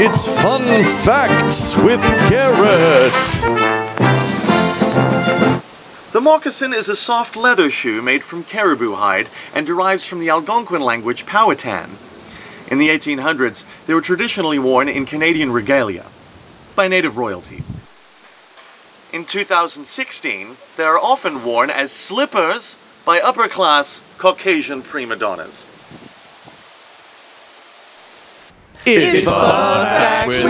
It's Fun Facts with Garrett. The moccasin is a soft leather shoe made from caribou hide and derives from the Algonquin language Powhatan. In the 1800s, they were traditionally worn in Canadian regalia by native royalty. In 2016, they are often worn as slippers by upper class Caucasian prima donnas. It's Fun Facts with.